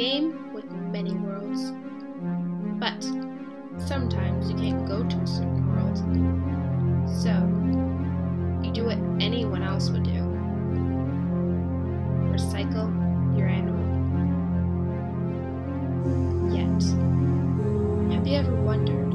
game with many worlds. But sometimes you can't go to a certain world. So, you do what anyone else would do recycle your animal. Yet, have you ever wondered?